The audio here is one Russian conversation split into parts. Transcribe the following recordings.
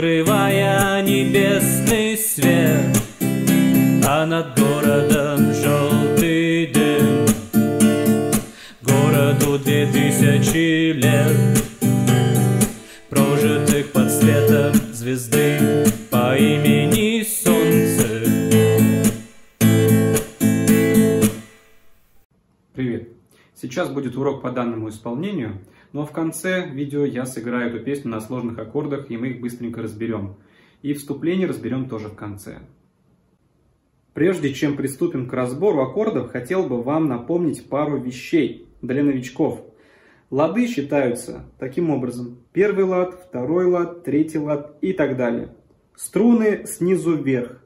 Закрывая небесный свет А над городом желтый дым. Городу две тысячи лет Прожитых под светом звезды По имени Солнце. Привет! Сейчас будет урок по данному исполнению, но в конце видео я сыграю эту песню на сложных аккордах, и мы их быстренько разберем. И вступление разберем тоже в конце. Прежде чем приступим к разбору аккордов, хотел бы вам напомнить пару вещей для новичков. Лады считаются таким образом. Первый лад, второй лад, третий лад и так далее. Струны снизу вверх.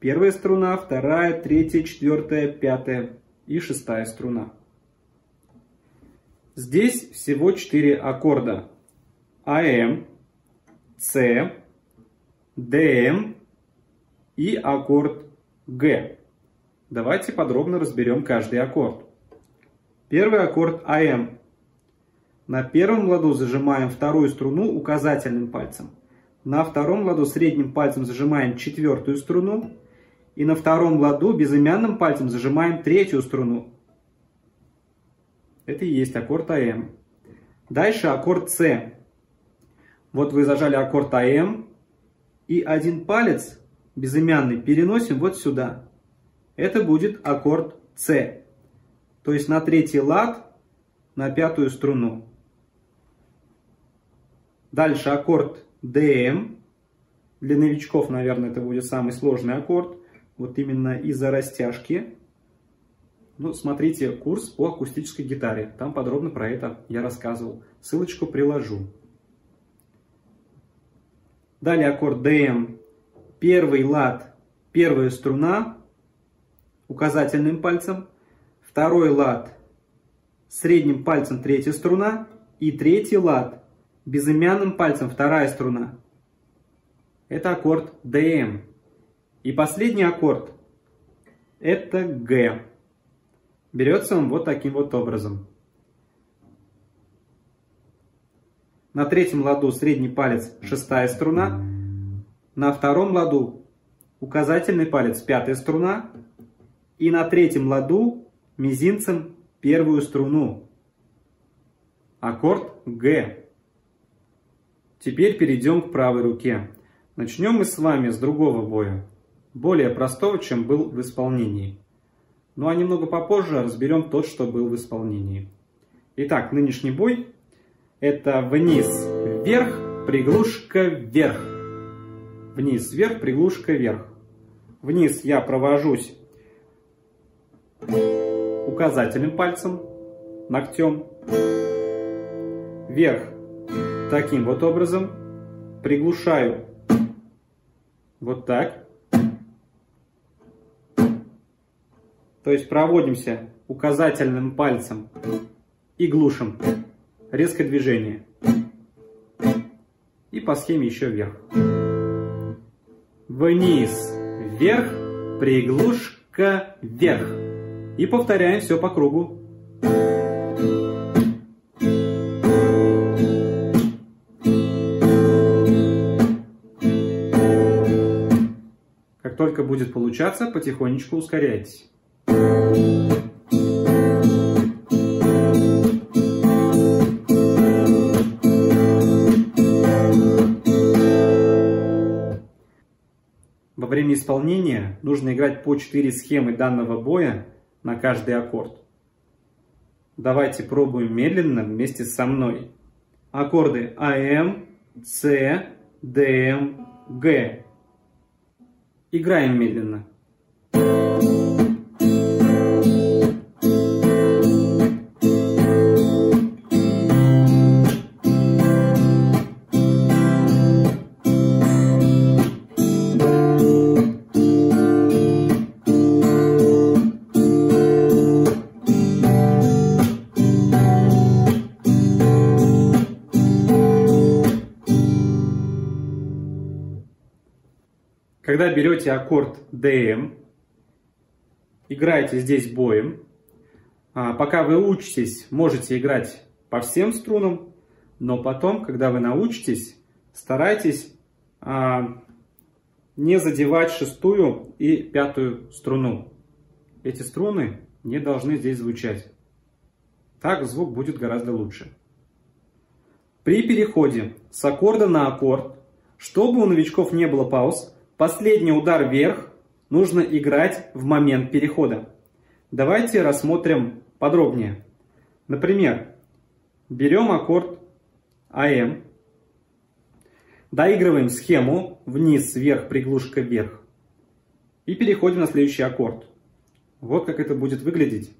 Первая струна, вторая, третья, четвертая, пятая и шестая струна. Здесь всего четыре аккорда. АМ, С, ДМ и аккорд Г. Давайте подробно разберем каждый аккорд. Первый аккорд АМ. На первом ладу зажимаем вторую струну указательным пальцем. На втором ладу средним пальцем зажимаем четвертую струну. И на втором ладу безымянным пальцем зажимаем третью струну. Это и есть аккорд АМ. Дальше аккорд С. Вот вы зажали аккорд АМ. И один палец безымянный переносим вот сюда. Это будет аккорд С. То есть на третий лад, на пятую струну. Дальше аккорд ДМ. Для новичков, наверное, это будет самый сложный аккорд. Вот именно из-за растяжки. Ну, смотрите курс по акустической гитаре. Там подробно про это я рассказывал. Ссылочку приложу. Далее аккорд ДМ. Первый лад, первая струна указательным пальцем. Второй лад средним пальцем третья струна. И третий лад безымянным пальцем вторая струна. Это аккорд ДМ. И последний аккорд это Г. Берется он вот таким вот образом. На третьем ладу средний палец шестая струна. На втором ладу указательный палец пятая струна. И на третьем ладу мизинцем первую струну. Аккорд Г. Теперь перейдем к правой руке. Начнем мы с вами с другого боя. Более простого, чем был в исполнении. Ну а немного попозже разберем тот, что был в исполнении. Итак, нынешний бой это вниз, вверх, приглушка, вверх. Вниз, вверх, приглушка, вверх. Вниз я провожусь указательным пальцем, ногтем. Вверх таким вот образом. Приглушаю вот так. То есть проводимся указательным пальцем и глушим. Резкое движение. И по схеме еще вверх. Вниз, вверх, приглушка, вверх. И повторяем все по кругу. Как только будет получаться, потихонечку ускоряйтесь. Во время исполнения нужно играть по 4 схемы данного боя на каждый аккорд. Давайте пробуем медленно вместе со мной. Аккорды АМ, С, ДМ, Г. Играем медленно. Берете аккорд DM, играете здесь боем. А, пока вы учитесь, можете играть по всем струнам, но потом, когда вы научитесь, старайтесь а, не задевать шестую и пятую струну. Эти струны не должны здесь звучать. Так звук будет гораздо лучше. При переходе с аккорда на аккорд, чтобы у новичков не было пауз, последний удар вверх нужно играть в момент перехода. Давайте рассмотрим подробнее. Например, берем аккорд АМ, доигрываем схему вниз, вверх, приглушка вверх и переходим на следующий аккорд. Вот как это будет выглядеть.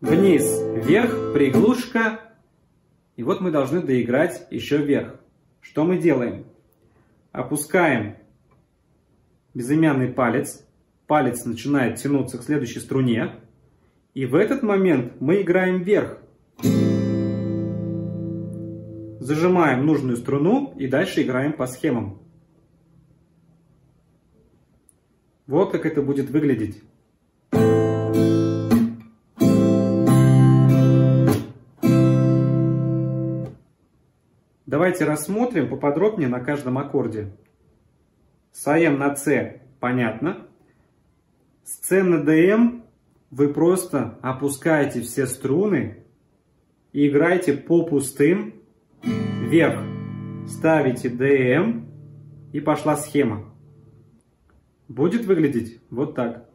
Вниз, вверх, приглушка. И вот мы должны доиграть еще вверх. Что мы делаем? Опускаем безымянный палец. Палец начинает тянуться к следующей струне. И в этот момент мы играем вверх. Зажимаем нужную струну и дальше играем по схемам. Вот как это будет выглядеть. Давайте рассмотрим поподробнее на каждом аккорде. С Am на C понятно. С C на Dm вы просто опускаете все струны и играете по пустым вверх. Ставите Dm и пошла схема. Будет выглядеть вот так.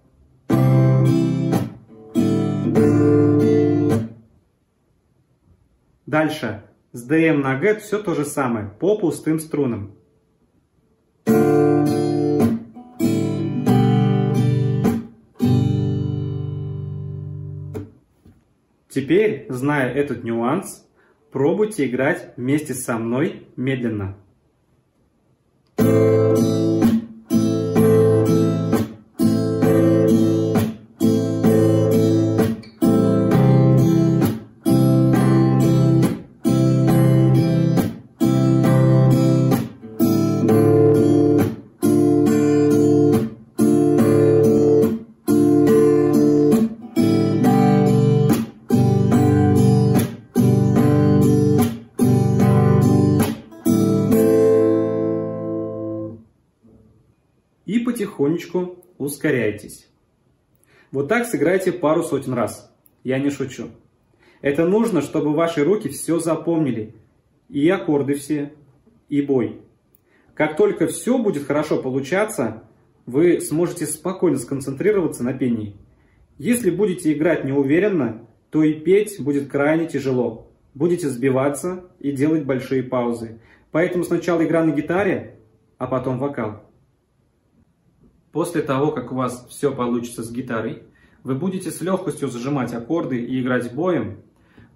Дальше. С ДМ на ГЭТ все то же самое, по пустым струнам. Теперь, зная этот нюанс, пробуйте играть вместе со мной медленно. И потихонечку ускоряйтесь. Вот так сыграйте пару сотен раз. Я не шучу. Это нужно, чтобы ваши руки все запомнили. И аккорды все, и бой. Как только все будет хорошо получаться, вы сможете спокойно сконцентрироваться на пении. Если будете играть неуверенно, то и петь будет крайне тяжело. Будете сбиваться и делать большие паузы. Поэтому сначала игра на гитаре, а потом вокал. После того, как у вас все получится с гитарой, вы будете с легкостью зажимать аккорды и играть боем,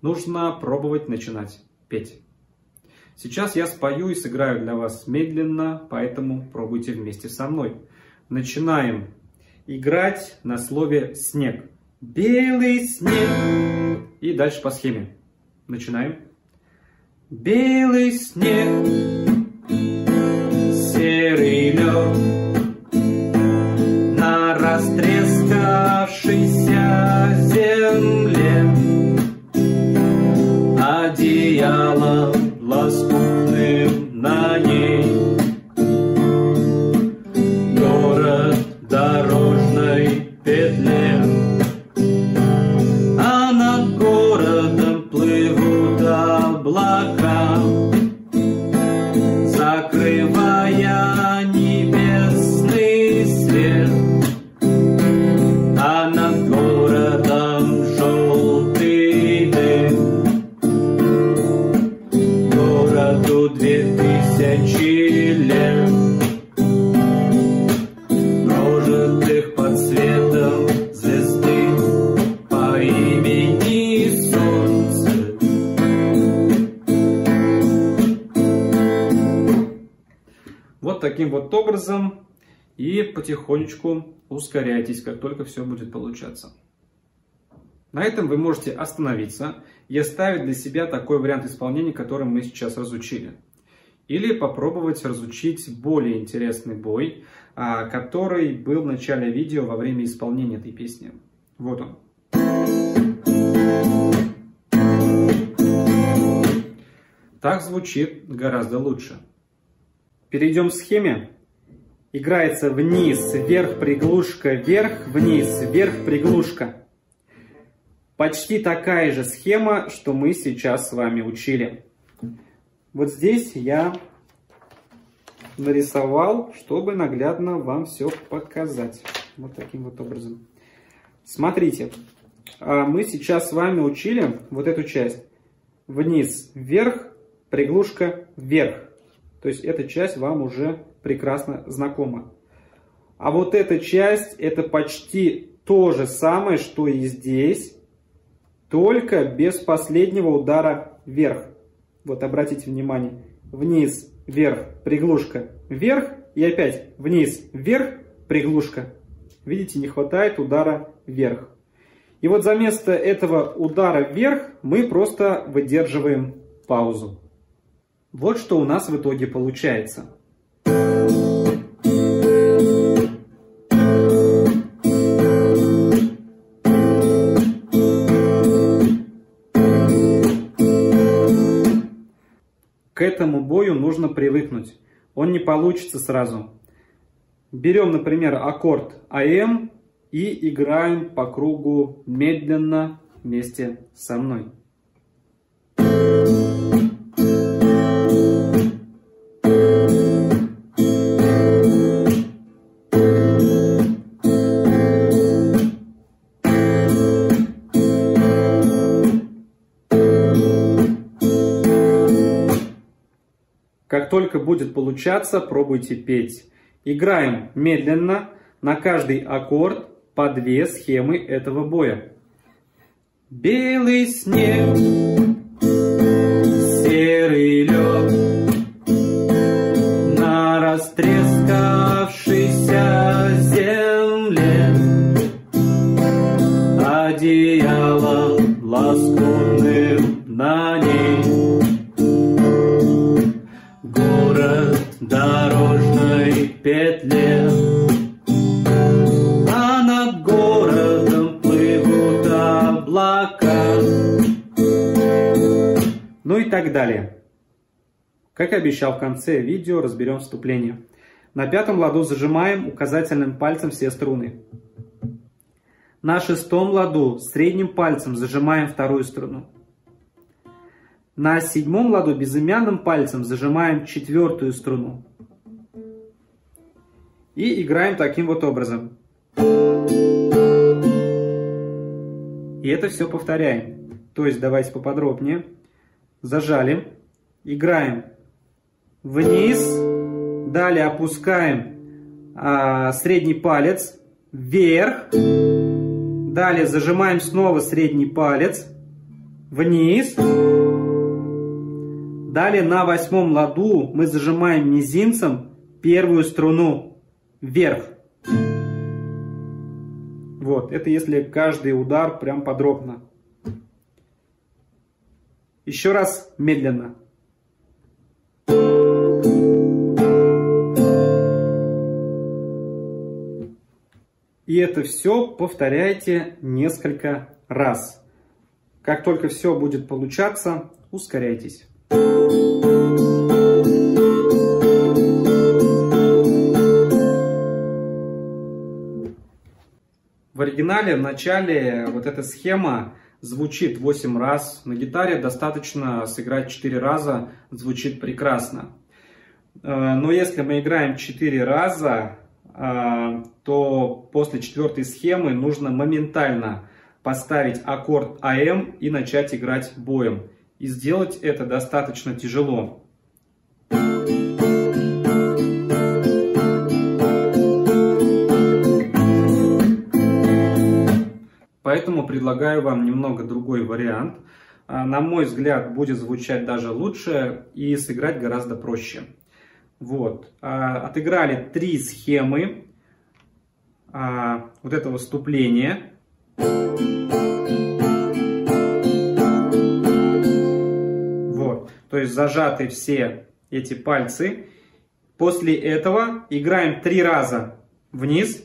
нужно пробовать начинать петь. Сейчас я спою и сыграю для вас медленно, поэтому пробуйте вместе со мной. Начинаем играть на слове «снег». Белый снег. И дальше по схеме. Начинаем. Белый снег, серый лед, Вот образом и потихонечку ускоряйтесь, как только все будет получаться. На этом вы можете остановиться и оставить для себя такой вариант исполнения, который мы сейчас разучили. или попробовать разучить более интересный бой, а, который был в начале видео во время исполнения этой песни. Вот он. Так звучит гораздо лучше. Перейдем к схеме. Играется вниз, вверх, приглушка, вверх, вниз, вверх, приглушка. Почти такая же схема, что мы сейчас с вами учили. Вот здесь я нарисовал, чтобы наглядно вам все показать. Вот таким вот образом. Смотрите, а мы сейчас с вами учили вот эту часть. Вниз, вверх, приглушка, вверх. То есть эта часть вам уже прекрасно знакома. А вот эта часть, это почти то же самое, что и здесь, только без последнего удара вверх. Вот обратите внимание, вниз, вверх, приглушка, вверх, и опять вниз, вверх, приглушка. Видите, не хватает удара вверх. И вот за место этого удара вверх мы просто выдерживаем паузу. Вот что у нас в итоге получается. К этому бою нужно привыкнуть. Он не получится сразу. Берем, например, аккорд АМ и играем по кругу медленно вместе со мной. Как только будет получаться, пробуйте петь. Играем медленно, на каждый аккорд по две схемы этого боя. Белый снег, серый лед, на растрескавшейся Ну и так далее. Как и обещал в конце видео, разберем вступление. На пятом ладу зажимаем указательным пальцем все струны. На шестом ладу средним пальцем зажимаем вторую струну. На седьмом ладу безымянным пальцем зажимаем четвертую струну. И играем таким вот образом. И это все повторяем. То есть давайте поподробнее. Зажали, играем вниз, далее опускаем а, средний палец вверх, далее зажимаем снова средний палец вниз, далее на восьмом ладу мы зажимаем мизинцем первую струну вверх. Вот, это если каждый удар прям подробно. Еще раз медленно. И это все повторяйте несколько раз. Как только все будет получаться, ускоряйтесь. Оригинале в начале вот эта схема звучит 8 раз. На гитаре достаточно сыграть 4 раза, звучит прекрасно. Э, но если мы играем 4 раза, э, то после четвертой схемы нужно моментально поставить аккорд АМ и начать играть боем. И сделать это достаточно тяжело. Поэтому предлагаю вам немного другой вариант. А, на мой взгляд, будет звучать даже лучше и сыграть гораздо проще. Вот. А, отыграли три схемы а, вот этого вступления. Вот. То есть зажаты все эти пальцы. После этого играем три раза вниз.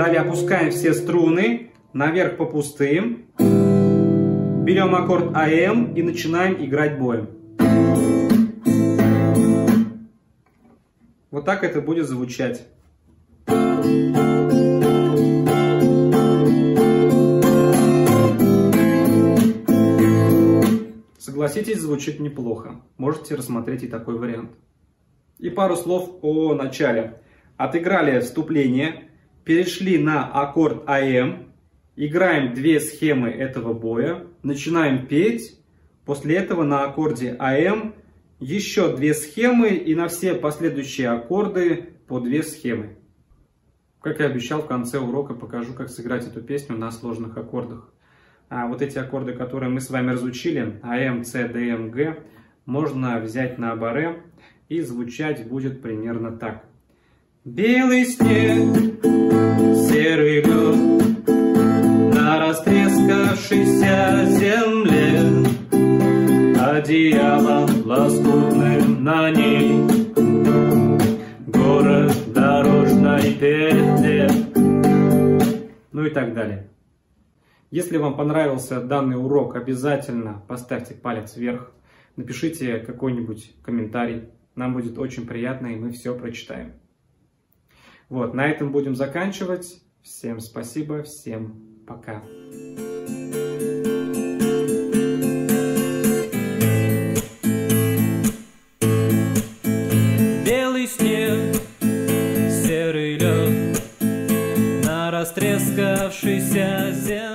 Далее опускаем все струны наверх по пустым. Берем аккорд АМ и начинаем играть боем. Вот так это будет звучать. Согласитесь, звучит неплохо. Можете рассмотреть и такой вариант. И пару слов о начале. Отыграли вступление, перешли на аккорд АМ, играем две схемы этого боя, начинаем петь, после этого на аккорде АМ еще две схемы и на все последующие аккорды по две схемы. Как и обещал, в конце урока покажу, как сыграть эту песню на сложных аккордах. А вот эти аккорды, которые мы с вами разучили, АМ, С, Д, М, Г, можно взять на баре и звучать будет примерно так. Белый снег, серый лед, на растрескавшейся земле, одеялом лоскутным на ней, город дорожной петле, ну и так далее. Если вам понравился данный урок, обязательно поставьте палец вверх, напишите какой-нибудь комментарий. Нам будет очень приятно, и мы все прочитаем. Вот, на этом будем заканчивать. Всем спасибо, всем пока. Белый снег, серый лед на растрескавшейся земле.